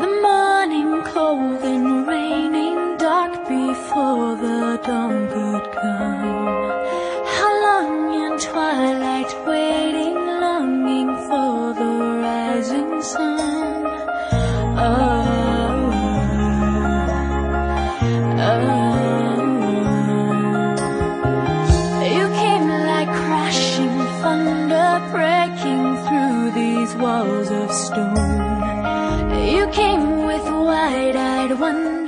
The morning cold and raining dark before the dawn could come. How long in twilight waiting, longing for the rising sun. Breaking through these walls of stone. You came with wide-eyed wonder